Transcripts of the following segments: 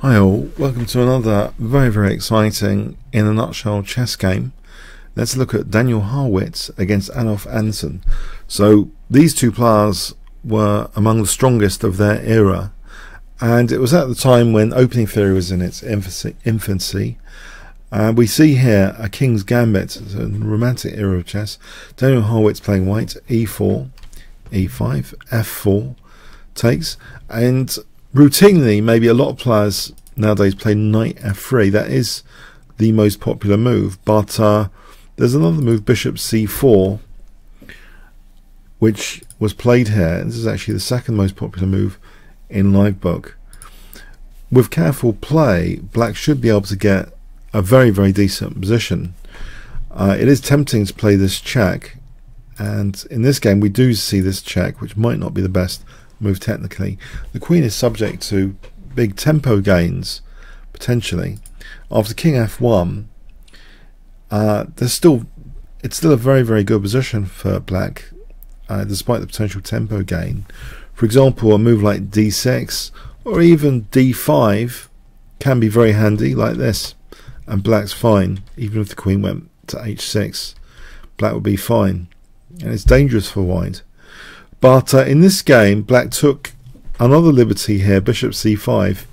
Hi all, welcome to another very very exciting in a nutshell chess game. Let's look at Daniel Harrwitz against Adolf Anderssen. So these two players were among the strongest of their era and it was at the time when opening theory was in its infancy. infancy. Uh, we see here a king's gambit, a romantic era of chess. Daniel Harrwitz playing white, e4, e5, f4, takes, and routinely, maybe a lot of players nowadays play knight f3. That is the most popular move, but uh, there's another move, bishop c4, which was played here. This is actually the second most popular move in Livebook. With careful play, black should be able to get a very, very decent position. Uh, it is tempting to play this check, and in this game we do see this check, which might not be the best move technically. The queen is subject to big tempo gains, potentially. After king f1, uh, there's still it's still a very, very good position for black, uh, despite the potential tempo gain. For example, a move like d6 or even d5 can be very handy, like this and black's fine even if the queen went to h6 black would be fine and it's dangerous for white but uh, in this game black took another liberty here bishop c5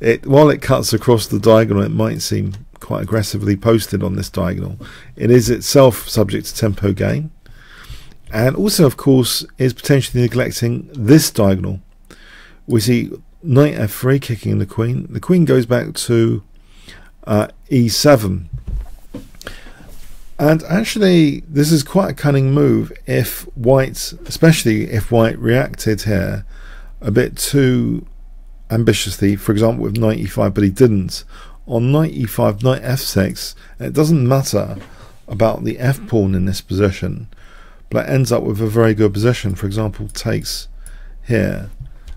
it while it cuts across the diagonal it might seem quite aggressively posted on this diagonal. It is itself subject to tempo gain and also of course is potentially neglecting this diagonal. We see knight f3 kicking the queen. The queen goes back to uh, e7. And actually, this is quite a cunning move if white, especially if white reacted here a bit too ambitiously, for example, with knight e5, but he didn't. On knight e5, knight f6, it doesn't matter about the f pawn in this position, but it ends up with a very good position. For example, takes here,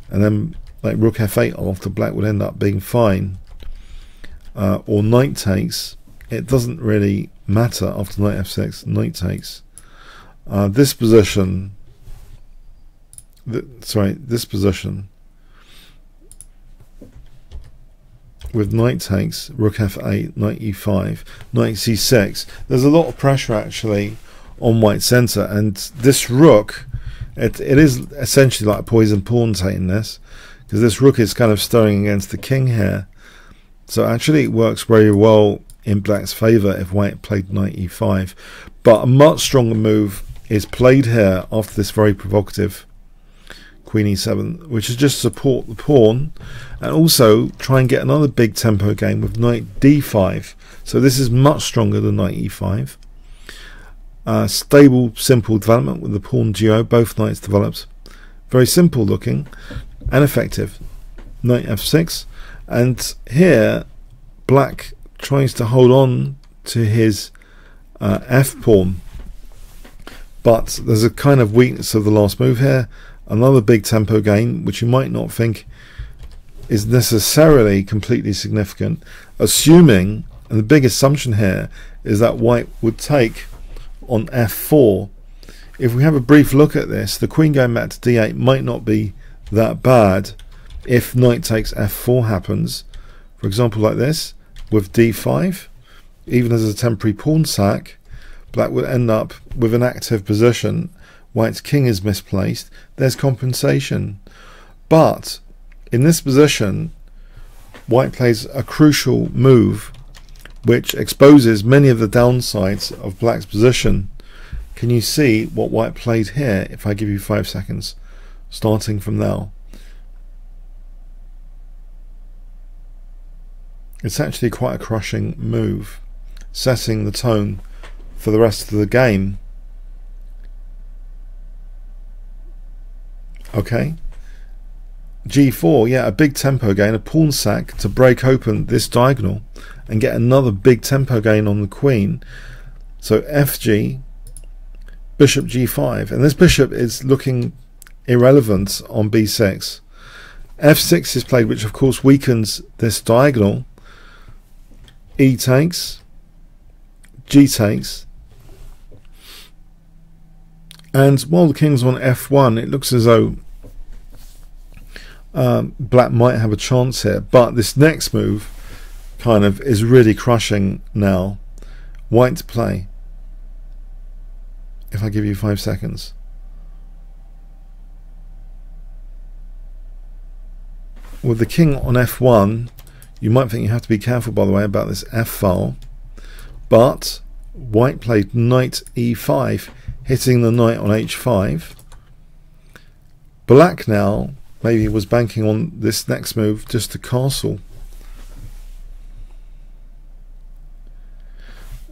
and then like rook f8 after black would end up being fine uh, or knight takes, it doesn't really matter after knight f6, knight takes. Uh, this position, th sorry, this position with knight takes, rook f8, knight e5, knight c6, there's a lot of pressure actually on white centre, and this rook, it, it is essentially like a poison pawn taking this, because this rook is kind of stirring against the king here. So actually it works very well in black's favour if white played knight e5. But a much stronger move is played here after this very provocative queen e7, which is just support the pawn and also try and get another big tempo gain with knight d5. So this is much stronger than knight e5. Uh, stable, simple development with the pawn duo, both knights developed. Very simple looking and effective. Knight f6 and here black tries to hold on to his uh, f pawn but there's a kind of weakness of the last move here. Another big tempo gain which you might not think is necessarily completely significant assuming and the big assumption here is that white would take on f4 if we have a brief look at this the queen going back to d8 might not be that bad if knight takes f4 happens, for example like this, with d5, even as a temporary pawn sack, black will end up with an active position. White's king is misplaced. There's compensation. But in this position, white plays a crucial move which exposes many of the downsides of black's position. Can you see what white played here if I give you five seconds starting from now? It's actually quite a crushing move, setting the tone for the rest of the game. Okay. G4, yeah, a big tempo gain, a pawn sack to break open this diagonal and get another big tempo gain on the queen. So FG, bishop G5, and this bishop is looking irrelevant on B6. F6 is played, which of course weakens this diagonal E takes, G takes, and while the king's on F1, it looks as though um, black might have a chance here. But this next move kind of is really crushing now. White to play. If I give you five seconds. With the king on f1, you might think you have to be careful, by the way, about this f file. But white played knight e5, hitting the knight on h5. Black now maybe was banking on this next move just to castle.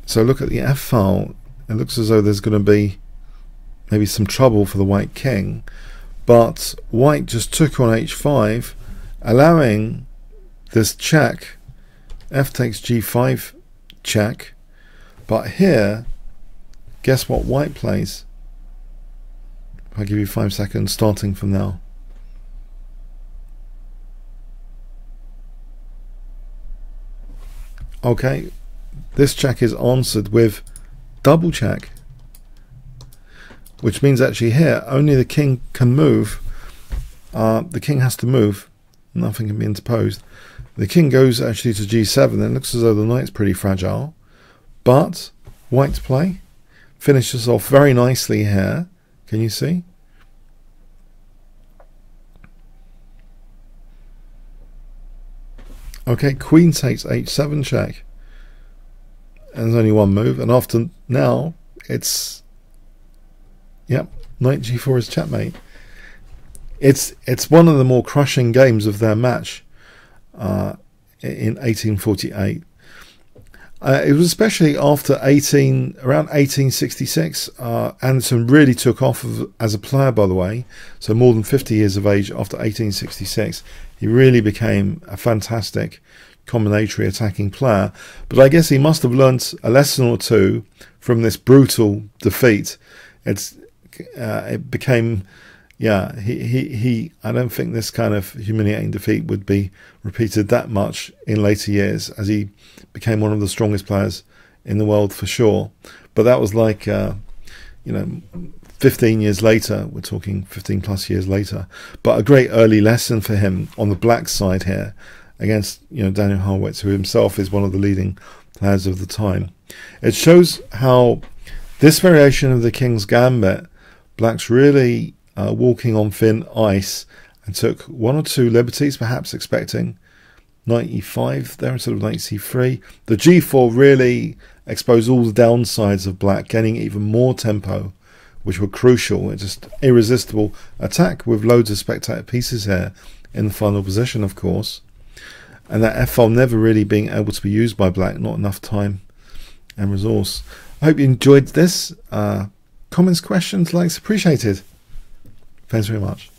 So look at the f file. It looks as though there's going to be maybe some trouble for the white king. But white just took on h5, allowing this check. f takes g5 check. But here, guess what white plays? If I give you five seconds starting from now. Okay, this check is answered with double check, which means actually here only the king can move. Uh, the king has to move, nothing can be interposed. The king goes actually to g7, then it looks as though the knight's pretty fragile. But white's play finishes off very nicely here. Can you see? Okay, queen takes h7 check. And there's only one move. And often now, it's... Yep, knight g4 is checkmate. It's, it's one of the more crushing games of their match uh, in 1848. Uh, it was especially after 18 around 1866. Uh, Anderssen really took off of, as a player, by the way. So more than 50 years of age after 1866, he really became a fantastic combinatory attacking player. But I guess he must have learnt a lesson or two from this brutal defeat. It's uh, it became yeah, he, he, he, I don't think this kind of humiliating defeat would be repeated that much in later years as he became one of the strongest players in the world for sure. But that was like, uh, you know, 15 years later, we're talking 15 plus years later, but a great early lesson for him on the black side here against, you know, Daniel Harrwitz, who himself is one of the leading players of the time. It shows how this variation of the King's Gambit, Black's really uh, walking on thin ice and took one or two liberties, perhaps expecting 95 there instead of 93. The g4 really exposed all the downsides of black, getting even more tempo, which were crucial. It's just irresistible attack with loads of spectator pieces here in the final position, of course. And that f-file never really being able to be used by black, not enough time and resource. I hope you enjoyed this. Uh, comments, questions, likes appreciated. Thanks very much.